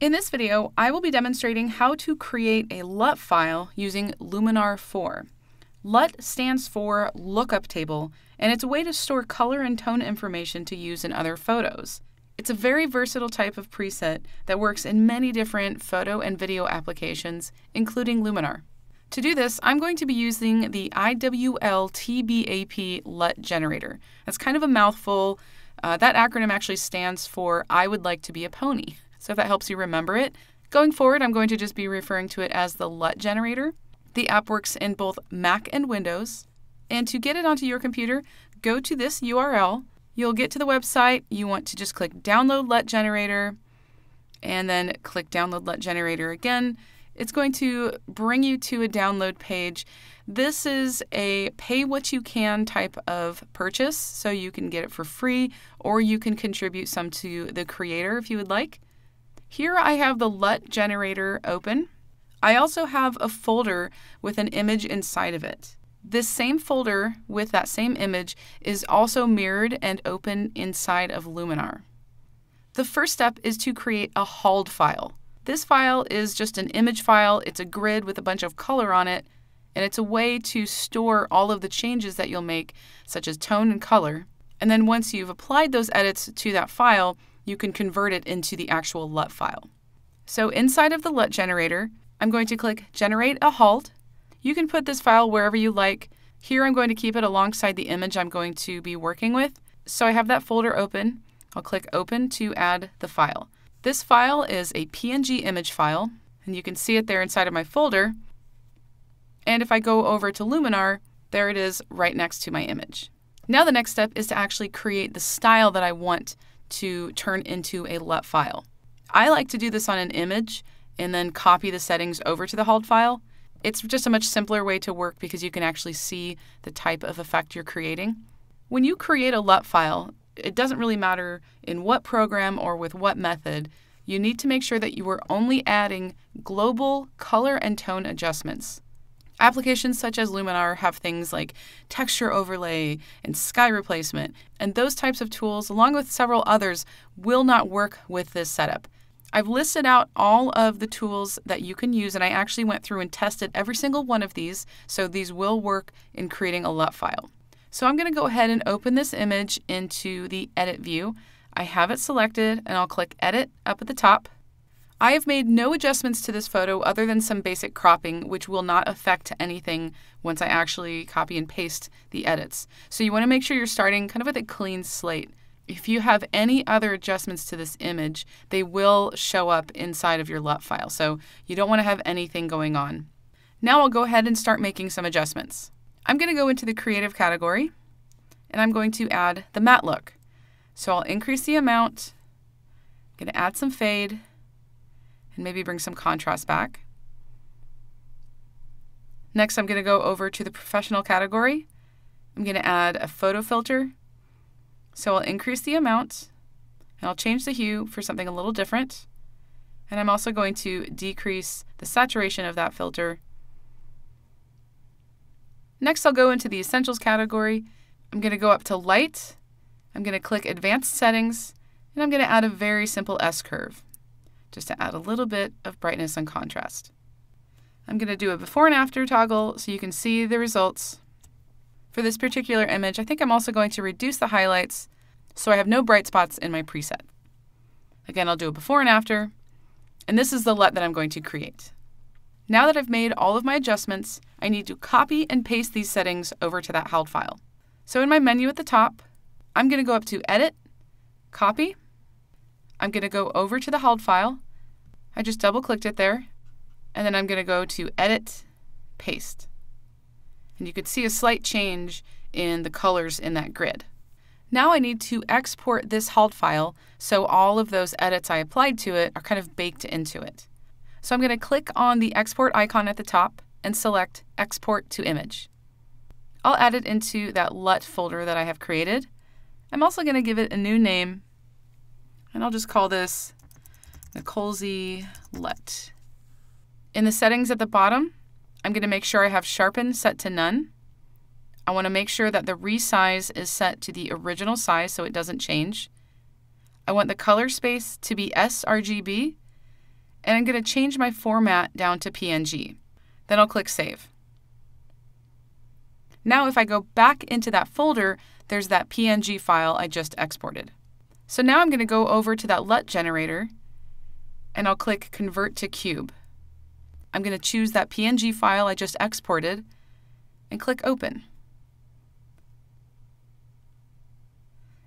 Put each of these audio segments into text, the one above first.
In this video, I will be demonstrating how to create a LUT file using Luminar 4. LUT stands for Lookup Table, and it's a way to store color and tone information to use in other photos. It's a very versatile type of preset that works in many different photo and video applications, including Luminar. To do this, I'm going to be using the IWLTBAP LUT generator. That's kind of a mouthful. Uh, that acronym actually stands for I would like to be a pony. So if that helps you remember it, going forward, I'm going to just be referring to it as the LUT generator. The app works in both Mac and Windows. And to get it onto your computer, go to this URL. You'll get to the website. You want to just click Download LUT Generator and then click Download LUT Generator again it's going to bring you to a download page. This is a pay what you can type of purchase, so you can get it for free or you can contribute some to the creator if you would like. Here I have the LUT generator open. I also have a folder with an image inside of it. This same folder with that same image is also mirrored and open inside of Luminar. The first step is to create a HALD file. This file is just an image file. It's a grid with a bunch of color on it, and it's a way to store all of the changes that you'll make, such as tone and color. And then once you've applied those edits to that file, you can convert it into the actual LUT file. So inside of the LUT generator, I'm going to click Generate a HALD. You can put this file wherever you like. Here I'm going to keep it alongside the image I'm going to be working with. So I have that folder open. I'll click Open to add the file. This file is a PNG image file, and you can see it there inside of my folder. And if I go over to Luminar, there it is right next to my image. Now the next step is to actually create the style that I want to turn into a LUT file. I like to do this on an image and then copy the settings over to the HALD file. It's just a much simpler way to work because you can actually see the type of effect you're creating. When you create a LUT file, it doesn't really matter in what program or with what method, you need to make sure that you are only adding global color and tone adjustments. Applications such as Luminar have things like texture overlay and sky replacement, and those types of tools, along with several others, will not work with this setup. I've listed out all of the tools that you can use, and I actually went through and tested every single one of these, so these will work in creating a LUT file. So I'm going to go ahead and open this image into the edit view. I have it selected and I'll click edit up at the top. I have made no adjustments to this photo other than some basic cropping, which will not affect anything once I actually copy and paste the edits. So you want to make sure you're starting kind of with a clean slate. If you have any other adjustments to this image, they will show up inside of your LUT file. So you don't want to have anything going on. Now I'll go ahead and start making some adjustments. I'm going to go into the creative category and I'm going to add the matte look. So I'll increase the amount, I'm going to add some fade, and maybe bring some contrast back. Next, I'm going to go over to the professional category. I'm going to add a photo filter. So I'll increase the amount, and I'll change the hue for something a little different. And I'm also going to decrease the saturation of that filter Next, I'll go into the Essentials category. I'm going to go up to Light. I'm going to click Advanced Settings, and I'm going to add a very simple S-curve, just to add a little bit of brightness and contrast. I'm going to do a before and after toggle so you can see the results. For this particular image, I think I'm also going to reduce the highlights so I have no bright spots in my preset. Again, I'll do a before and after, and this is the LUT that I'm going to create. Now that I've made all of my adjustments, I need to copy and paste these settings over to that HALD file. So in my menu at the top, I'm going to go up to Edit, Copy. I'm going to go over to the HALD file. I just double clicked it there. And then I'm going to go to Edit, Paste. And you could see a slight change in the colors in that grid. Now I need to export this HALD file so all of those edits I applied to it are kind of baked into it. So I'm going to click on the export icon at the top and select Export to Image. I'll add it into that LUT folder that I have created. I'm also going to give it a new name, and I'll just call this Nicolesy LUT. In the settings at the bottom, I'm going to make sure I have Sharpen set to None. I want to make sure that the resize is set to the original size so it doesn't change. I want the color space to be sRGB and I'm going to change my format down to PNG. Then I'll click Save. Now if I go back into that folder, there's that PNG file I just exported. So now I'm going to go over to that LUT generator and I'll click Convert to Cube. I'm going to choose that PNG file I just exported and click Open.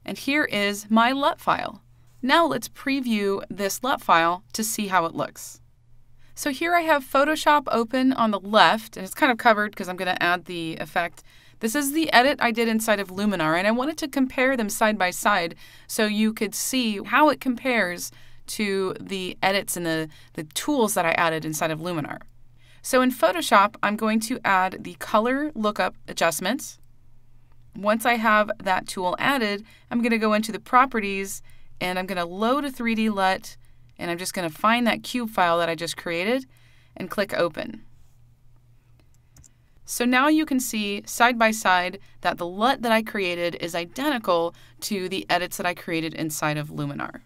And here is my LUT file. Now let's preview this LUT file to see how it looks. So here I have Photoshop open on the left, and it's kind of covered because I'm going to add the effect. This is the edit I did inside of Luminar, and I wanted to compare them side by side so you could see how it compares to the edits and the, the tools that I added inside of Luminar. So in Photoshop, I'm going to add the color lookup adjustments. Once I have that tool added, I'm going to go into the properties and I'm going to load a 3D LUT and I'm just going to find that cube file that I just created and click open. So now you can see side by side that the LUT that I created is identical to the edits that I created inside of Luminar.